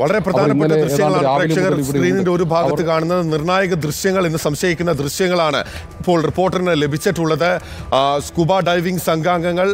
വളരെ പ്രധാനപ്പെട്ട ദൃശ്യങ്ങളാണ് പ്രേക്ഷകർ സ്ക്രീനിന്റെ ഒരു. ഭാഗത്ത് കാണുന്നത് നിർണായക ദൃശ്യങ്ങൾ എന്ന് സംശയിക്കുന്ന ദൃശ്യങ്ങളാണ് ഇപ്പോൾ റിപ്പോർട്ടറിന് ലഭിച്ചിട്ടുള്ളത്. സ്കൂബ ഡൈവിംഗ് സംഘാംഗങ്ങൾ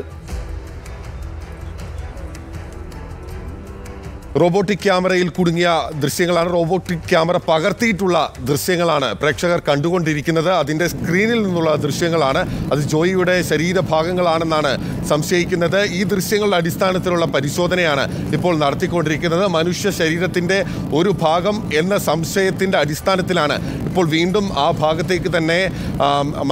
റോബോട്ടിക് ക്യാമറയിൽ കുടുങ്ങിയ ദൃശ്യങ്ങളാണ്. റോബോട്ടിക് ക്യാമറ പകർത്തിയിട്ടുള്ള ദൃശ്യങ്ങളാണ് പ്രേക്ഷകർ കണ്ടുകൊണ്ടിരിക്കുന്നത്. അതിന്റെ സ്ക്രീനിൽ നിന്നുള്ള ദൃശ്യങ്ങളാണ്. അത് ജോയിയുടെ ശരീരഭാഗങ്ങളാണെന്നാണ് സംശയിക്കുന്നത്. ഈ ദൃശ്യങ്ങളുടെ അടിസ്ഥാനത്തിലുള്ള പരിശോധനയാണ് ഇപ്പോൾ നടത്തിക്കൊണ്ടിരിക്കുന്നത്. മനുഷ്യ ശരീരത്തിന്റെ ഒരു ഭാഗം എന്ന സംശയത്തിന്റെ അടിസ്ഥാനത്തിലാണ് ഇപ്പോൾ വീണ്ടും ആ ഭാഗത്തേക്ക് തന്നെ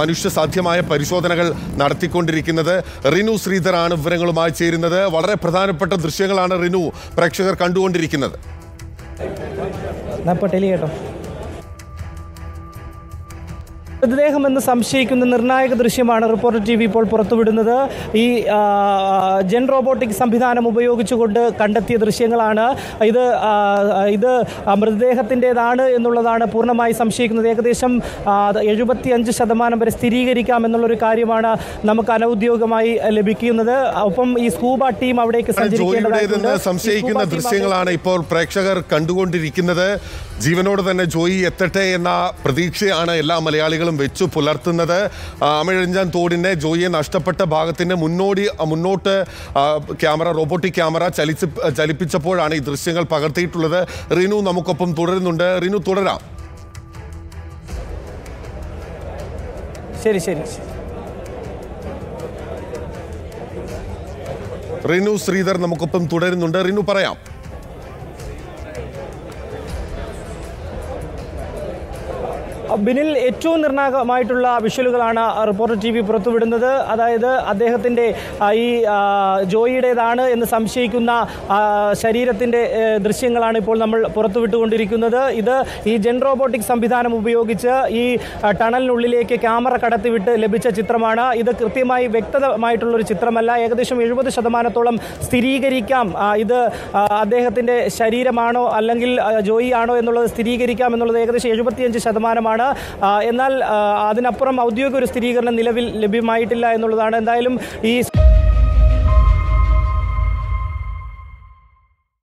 മനുഷ്യ സാധ്യമായ പരിശോധനകൾ നടത്തിക്കൊണ്ടിരിക്കുന്നത്. റിനു ശ്രീധറാണ് വിവരങ്ങളുമായി ചേരുന്നത്. വളരെ പ്രധാനപ്പെട്ട ദൃശ്യങ്ങളാണ് റിനു പ്രേക്ഷകർ കണ്ടുകൊണ്ടിരിക്കുന്നത്. കേട്ടോ. മൃതദേഹം എന്ന് സംശയിക്കുന്ന നിർണായക ദൃശ്യമാണ് റിപ്പോർട്ടർ ടി വി ഇപ്പോൾ പുറത്തുവിടുന്നത്. ഈ ജെൻ റോബോട്ടിക് സംവിധാനം ഉപയോഗിച്ചുകൊണ്ട് കണ്ടെത്തിയ ദൃശ്യങ്ങളാണ്. ഇത് ഇത് മൃതദേഹത്തിന്റെതാണ് എന്നുള്ളതാണ് പൂർണമായി സംശയിക്കുന്നത്. ഏകദേശം എഴുപത്തി അഞ്ച് ശതമാനം വരെ സ്ഥിരീകരിക്കാം എന്നുള്ളൊരു കാര്യമാണ് നമുക്ക് അനൗദ്യോഗികമായി ലഭിക്കുന്നത്. ഒപ്പം ഈ സ്കൂബ ടീം അവിടേക്ക് സഞ്ചരിക്കേണ്ടതായിട്ടുണ്ട്. സംശയിക്കുന്ന ദൃശ്യങ്ങളാണ് ഇപ്പോൾ പ്രേക്ഷകർ കണ്ടുകൊണ്ടിരിക്കുന്നത്. ജീവനോട് തന്നെ ജോയി എത്തട്ടെ എന്ന പ്രതീക്ഷയാണ് എല്ലാ മലയാളികളും വെച്ചു പുലർത്തുന്നത്. അമിഴഞ്ചാൻ തോടിന്റെ ജോയിയെ നഷ്ടപ്പെട്ട ഭാഗത്തിന്റെ മുന്നോടി മുന്നോട്ട് ക്യാമറ റോബോട്ടിക് ക്യാമറ ചലിച്ച് ചലിപ്പിച്ചപ്പോഴാണ് ഈ ദൃശ്യങ്ങൾ പകർത്തിയിട്ടുള്ളത്. റിനു നമുക്കൊപ്പം തുടരുന്നുണ്ട്. റിനു തുടരാം. ശരി ശരി. റിനു ശ്രീധർ നമുക്കൊപ്പം തുടരുന്നുണ്ട്. റിനു പറയാം. ബിനിൽ ഏറ്റവും നിർണായകമായിട്ടുള്ള വിഷ്വലുകളാണ് റിപ്പോർട്ടർ ടി വി പുറത്തുവിടുന്നത്. അതായത് അദ്ദേഹത്തിന്റെ ഈ ജോയിയുടേതാണ് എന്ന് സംശയിക്കുന്ന ശരീരത്തിന്റെ ദൃശ്യങ്ങളാണ് ഇപ്പോൾ നമ്മൾ പുറത്തുവിട്ടുകൊണ്ടിരിക്കുന്നത്. ഇത് ഈ ജെൻ റോബോട്ടിക് സംവിധാനം ഉപയോഗിച്ച് ഈ ടണലിനുള്ളിലേക്ക് ക്യാമറ കടത്തിവിട്ട് ലഭിച്ച ചിത്രമാണ്. ഇത് കൃത്യമായി വ്യക്തമായിട്ടുള്ളൊരു ചിത്രമല്ല. ഏകദേശം എഴുപത് ശതമാനത്തോളം സ്ഥിരീകരിക്കാം. ഇത് അദ്ദേഹത്തിന്റെ ശരീരമാണോ അല്ലെങ്കിൽ ജോയി ആണോ എന്നുള്ളത് സ്ഥിരീകരിക്കാം എന്നുള്ളത് ഏകദേശം എഴുപത്തിയഞ്ച് ശതമാനമാണ്. ആ, എന്നാൽ അതിനപ്പുറം ഔദ്യോഗിക ഒരു സ്ഥിരീകരണം നിലവിൽ ലഭ്യമായിട്ടില്ല എന്നുള്ളതാണ്. എന്തായാലും ഈ